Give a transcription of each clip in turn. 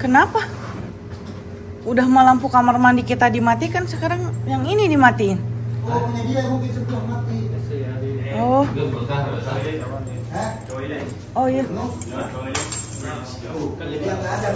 Kenapa? Udah mau lampu kamar mandi kita dimatikan, sekarang yang ini dimatiin. Oh, punya dia mungkin sebelum mati. Oh, Hah? oh iya. Tuh, dia nggak ada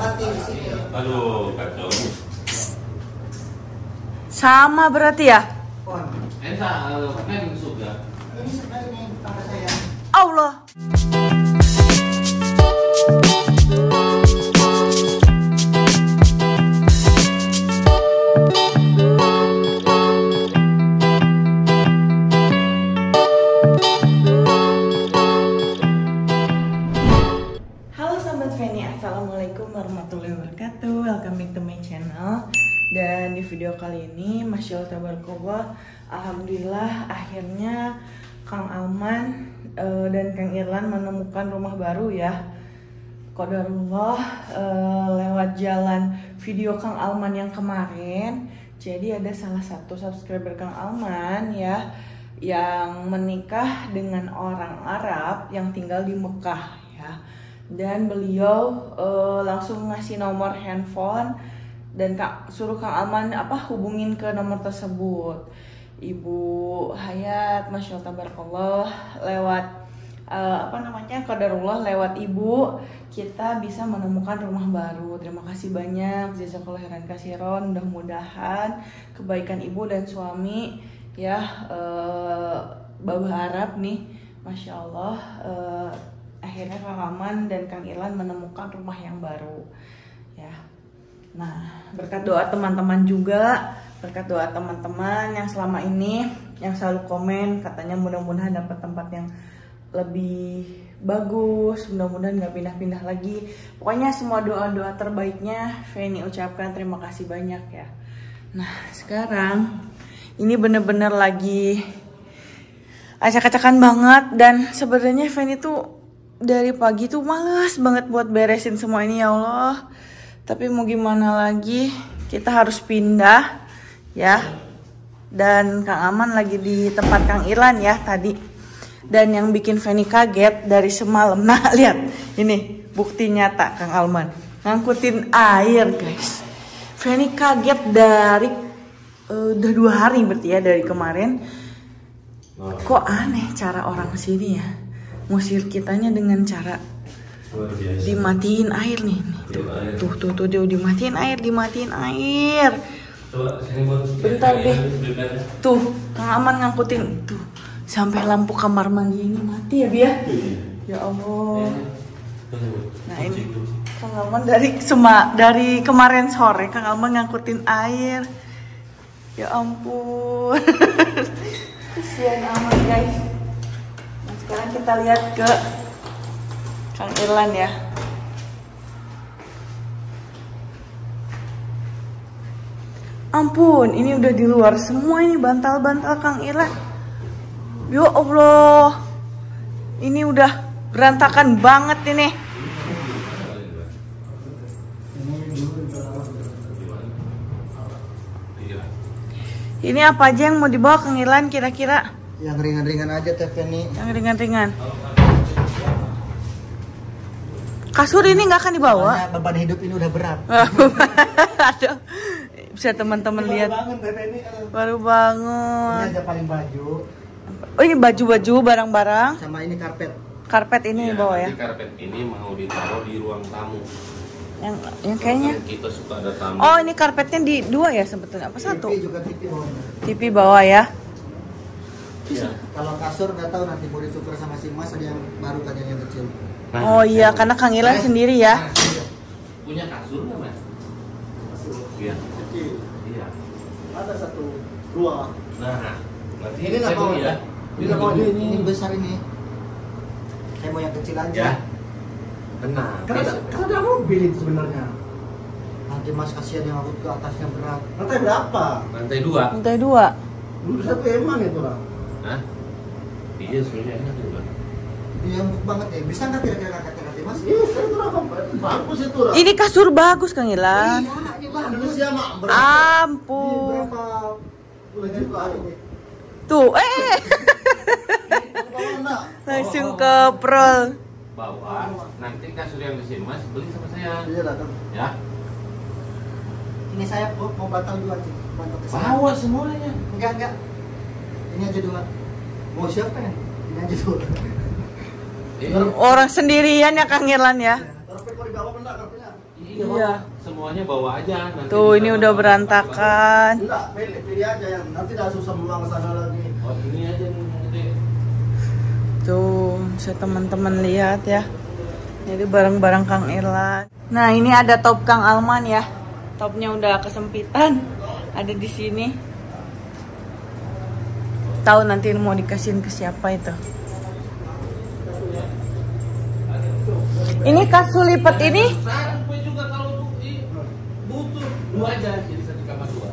channel. Dan di video kali ini Masya Allah tabarakallah Alhamdulillah akhirnya Kang Alman eh, dan Kang Irlan menemukan rumah baru ya. Qadarullah eh, lewat jalan video Kang Alman yang kemarin. Jadi ada salah satu subscriber Kang Alman ya Yang menikah dengan orang Arab yang tinggal di Mekah ya. Dan beliau eh, langsung ngasih nomor handphone dan kak suruh kang Alman apa hubungin ke nomor tersebut. Ibu Hayat masya Allah lewat eh, apa namanya kadarullah lewat ibu kita bisa menemukan rumah baru. Terima kasih banyak. Jazakallah khairan kasiron mudah-mudahan kebaikan ibu dan suami ya eh, babah Arab nih masya Allah eh, akhirnya Kang Aman dan Kang Irlan menemukan rumah yang baru ya nah berkat doa teman-teman juga berkat doa teman-teman yang selama ini yang selalu komen katanya mudah-mudahan dapat tempat yang lebih bagus mudah-mudahan nggak pindah-pindah lagi pokoknya semua doa-doa terbaiknya Feni ucapkan terima kasih banyak ya nah sekarang ini bener-bener lagi acak-acakan banget dan sebenarnya Feni tuh dari pagi tuh males banget buat beresin semua ini ya Allah. Tapi mau gimana lagi, kita harus pindah ya. Dan Kang Aman lagi di tempat Kang Irlan ya tadi. Dan yang bikin Feni kaget dari semalam. Nah, lihat. Ini bukti nyata Kang Alman. Ngangkutin air, guys. Feni kaget dari eh, udah dua hari berarti ya dari kemarin. Kok aneh cara orang sini ya ngusir kitanya dengan cara. Dimatiin air nih. Tuh, tuh, tuh, tuh, dia dimatiin air, dimatiin air. Coba sini buat. Bentar, Be. Bentar. Tuh, Kang Aman ngangkutin. Tuh, sampai lampu kamar mandi ini mati ya, Bia? Ya Allah. Nah, ini Kang Aman dari sema dari kemarin sore Kang Aman ngangkutin air. Ya ampun. Kasihan amat, guys. Nah, sekarang kita lihat ke Kang Irlan ya. Ampun, ini udah di luar semua ini bantal-bantal Kang Irlan. Ya Allah. Ini udah berantakan banget ini. Ini apa aja yang mau dibawa Kang Irlan kira-kira? Yang ringan-ringan aja Teh Feni. Yang ringan-ringan. Kasur ini nggak akan dibawa. Soalnya beban hidup ini udah berat. Aduh, bisa teman-teman Baru lihat. bangun Feni. Baru Ini bangun. aja paling baju Oh ini baju-baju, barang-barang. sama ini karpet. Karpet ini dibawa ya. Nanti karpet ini mau ditaruh di ruang tamu. Yang yang kayaknya. Kita suka ada tamu. Oh ini karpetnya di dua ya sebetulnya apa satu? TV juga TV bawahnya. TV bawah ya. Iya. Kalau kasur nggak tahu nanti mau ditukar sama si Mas ada yang baru kan yang kecil. Nah, Oh iya karena Kang Ilan sendiri ya. Punya kasur nggak mas? Iya. Kecil. Iya. Ada satu dua. Nah, nanti Ini nggak mau beli ya. Ini nggak mau ini, ini besar ini. Saya mau yang kecil aja. Ya. Tenang. Karena karena ada mobil itu sebenarnya. Nanti Mas kasihan yang aku ke atasnya berat. Lantai berapa? Lantai dua. Lantai dua. Dulu satu emang itu lah. Hah? Iya sebenarnya enak juga. Dia empuk banget ya. Bisa nggak kira-kira kakaknya nanti Mas? Iya, itu bagus itu lah. Ini kasur bagus Kang Ilan. Iya, ini bagus ya mak. Ampun. Berapa bulan juta ini? Tuh, eh Berapa nak? langsung ke prol. Bawa. Nanti kasur yang di sini mas beli sama saya. Iya lah kan. Ya. Ini saya mau bantal dua aja. Bawa semuanya. Enggak, enggak. Ini aja dua. Mau siapa ya? Ini aja dua. Eh, Orang sendirian ya Kang Irlan ya. Karpetnya? Iya. Iya. Semuanya bawa aja. Nanti Tuh ini udah berantakan. Enggak, pilih, pilih aja yang nanti dah susah buang ke sana lagi. Oh ini aja nih. nanti. Tuh, bisa teman-teman lihat ya. Jadi barang-barang Kang Irlan. Nah, ini ada top Kang Alman ya. Topnya udah kesempitan. Ada di sini. Tahu nanti mau dikasihin ke siapa itu. Ini kasur lipat ini dua aja jadi satu kamar dua.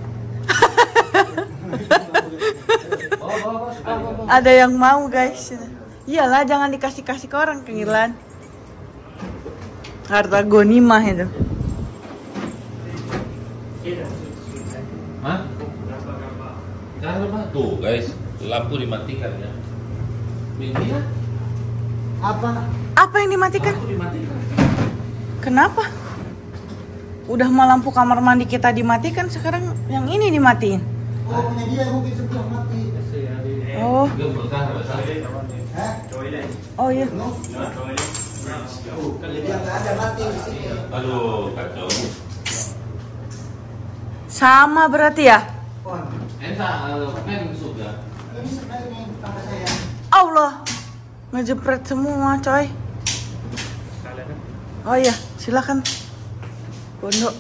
Ada yang mau guys. Iyalah jangan dikasih-kasih ke orang Kang Irlan. Harta gonimah itu. Hah? Karena tuh guys lampu dimatikan ya. Ini ya Apa? Apa yang dimatikan? lampu dimatikan. Kenapa? Udah mau lampu kamar mandi kita dimatikan, sekarang yang ini dimatiin. Oh, punya dia mungkin sebelah mati. Oh, oh iya. No? Oh, jadi yang nggak ada mati di sini. Aduh kacau. Sama berarti ya? Oh, Entah kan sudah. Allah, ngejepret semua coy. Oh iya, silakan. Pondok.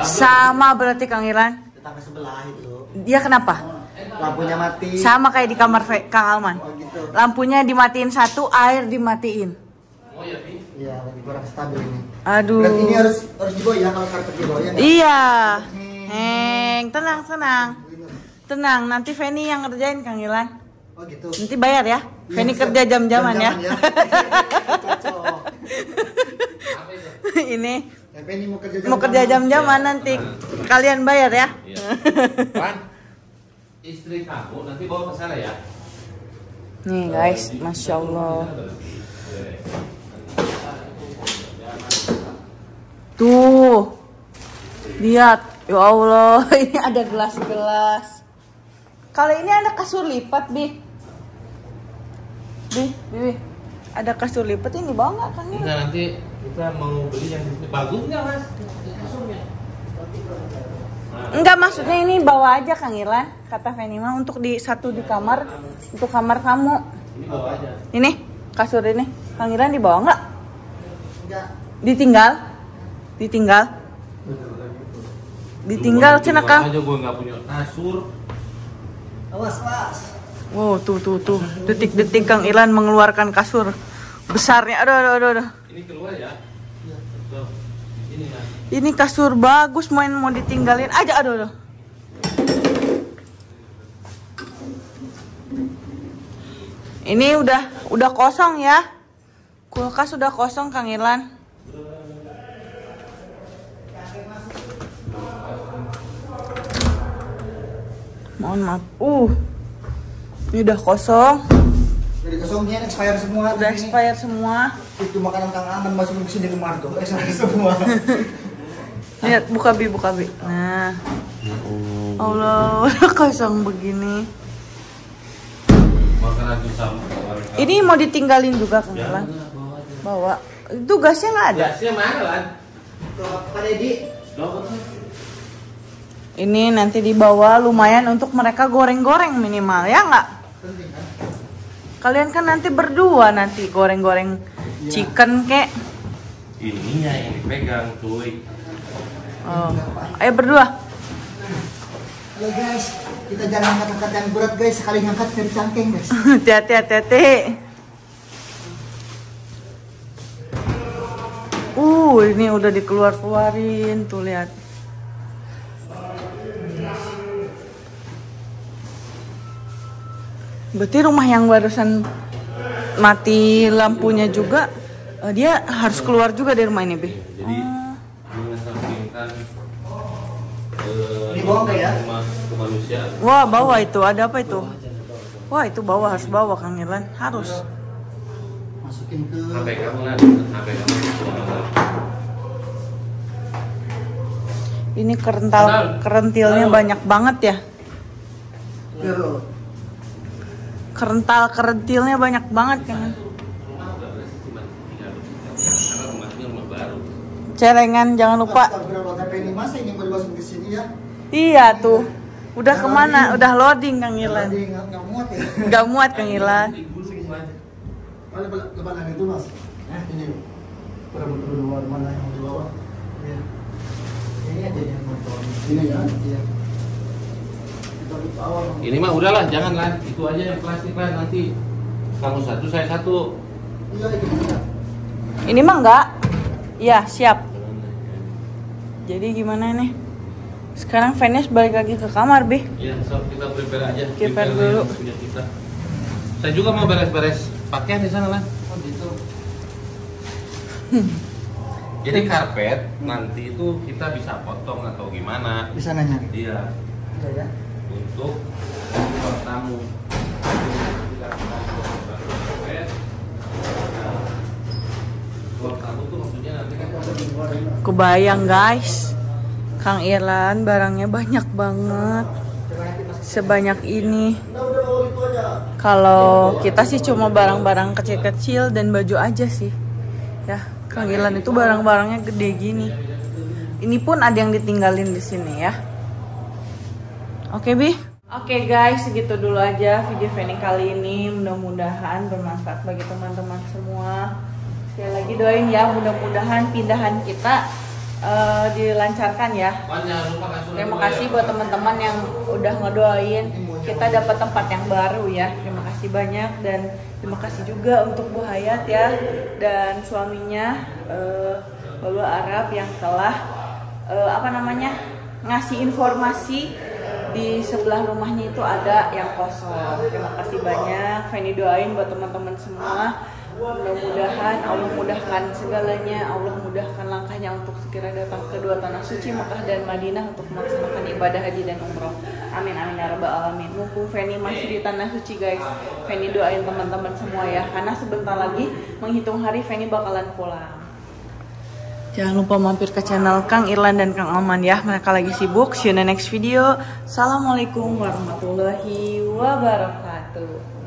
Sama berarti Kang Iran. Tetangga sebelah itu. Dia kenapa? Lampunya mati. Sama kayak di kamar Fe- Kang Alman. Oh gitu. Lampunya dimatiin satu, air dimatiin. Oh ya Pi. Iya, lagi kurang stabil ini. Aduh. Berarti ini harus harus digoyang kalau karpet digoyang. ya? Iya. Heng, tenang, tenang. Tenang, nanti Feni yang ngerjain Kang Ilan. Oh gitu. Nanti bayar ya. Iya, Feni siap. kerja jam-jaman ya. Cocok. Apa itu? Ini Ya, Penny mau kerja mau kerja jam-jaman Iya, nanti. tenang. Kalian bayar ya. Iya. Pan, istri kamu nanti bawa ke sana ya. Nih guys, masya Allah. Tuh, lihat. Ya Allah, ini ada gelas-gelas. Kalau ini ada kasur lipat, Bi. Bi, Bi, Bi. Ada kasur lipat ini bawa nggak Kang Ilan? Enggak nanti kita mau beli yang di bagus nggak mas? Kasurnya. Enggak maksudnya ini bawa aja Kang Irlan kata Feni mah untuk di satu di kamar untuk kamar kamu ini bawa aja. ini kasur ini Kang Irlan dibawa nggak Enggak. ditinggal ditinggal ditinggal Cuma cina di Kang aja gue nggak punya kasur. Awas, awas. wow tuh tuh tuh detik-detik Kang Irlan mengeluarkan kasur besarnya aduh aduh aduh, aduh. Ini keluar ya. Sini ya. ini kasur bagus main mau ditinggalin aja aduh aduh ini udah udah kosong ya kulkas udah kosong Kang Irlan mohon maaf uh ini udah kosong Jadi kosongnya expired semua. udah Ini. expired semua Itu makanan Kang Aman masuk ke sini ke Margo. Expired semua. lihat buka bi buka bi nah Allah udah kosong begini tuh ini mau ditinggalin juga Kang Ya, Irlan udah, bawa itu gasnya nggak ada Gasnya mana lan? Tuh, Pak Dedi. Ini nanti dibawa lumayan untuk mereka goreng-goreng minimal ya nggak Penting kan? kalian kan nanti berdua nanti goreng-goreng Iya. chicken kek Ininya yang dipegang cuy. oh. ayo berdua Halo guys, kita jangan angkat-angkat yang berat guys. Sekali ngangkat dari cangkeng guys. hati-hati hati-hati uh ini udah dikeluar-keluarin tuh lihat berarti rumah yang barusan mati lampunya juga eh, dia harus keluar juga dari rumah ini be Jadi mengesampingkan eh, ya? wah bawa itu. Ada apa itu? Wah itu bawa harus bawa Kang Irlan harus. Masukin ke HP kamu lan, HP kamu. Ini kerental kerentilnya banyak banget ya. Ya lo. Kerental kerentilnya banyak banget kan. Celengan jangan lupa. Astagfirullah, tapi ini masa ini mau dimasukin ke sini ya? Iya tuh. Udah ke mana? Udah loading Kang Ilan. Nggak muat ya. Gak muat Kang Ilan. Lebaran itu mas? Ini. Mana yang mau dibawa? Ini aja yang motor. Ini ya? Ini mah udahlah, jangan lah. Itu aja yang plastik lah nanti. Kamu satu, saya satu. Iya. Ini mah enggak. Iya, siap. Jadi gimana nih? Sekarang Venice balik lagi ke kamar, Be. Iya, so kita prepare aja. Prepare dulu. kita. Saya juga mau beres-beres pakaian di sana lah. Oh gitu. Jadi karpet nanti itu kita bisa potong atau gimana? Bisa nanya. Iya, Iya ya. Untuk ruang tamu. Kita potong karpet. Ruang tamu tuh maksudnya nanti kan Kebayang, guys. Kang Irlan barangnya banyak banget. Sebanyak ini. Kalau kita sih cuma barang-barang kecil-kecil dan baju aja sih. Ya, Kang Irlan itu barang-barangnya gede gini. Ini pun ada yang ditinggalin di sini ya. Oke, Bi. Oke guys, segitu dulu aja video Fanny kali ini. Mudah-mudahan bermanfaat bagi teman-teman semua. Sekali lagi doain ya, mudah-mudahan pindahan kita eh, dilancarkan ya. Terima kasih buat teman-teman yang udah ngedoain kita dapat tempat yang baru ya. Terima kasih banyak dan terima kasih juga untuk Bu Hayat ya dan suaminya eh, Bapak Arab yang telah eh, apa namanya ngasih informasi di sebelah rumahnya itu ada yang kosong. Terima kasih banyak. Feni doain buat teman-teman semua. Mudah-mudahan Allah mudahkan segalanya, Allah mudahkan langkahnya untuk segera datang ke dua tanah suci Mekah dan Madinah untuk melaksanakan ibadah haji dan umroh. Amin amin ya rabbal alamin. Mumpung Feni masih di tanah suci guys, Feni doain teman-teman semua ya, karena sebentar lagi menghitung hari Feni bakalan pulang. Jangan lupa mampir ke channel Kang Irlan dan Kang Alman ya. Mereka lagi sibuk. See you in the next video. Assalamualaikum warahmatullahi wabarakatuh.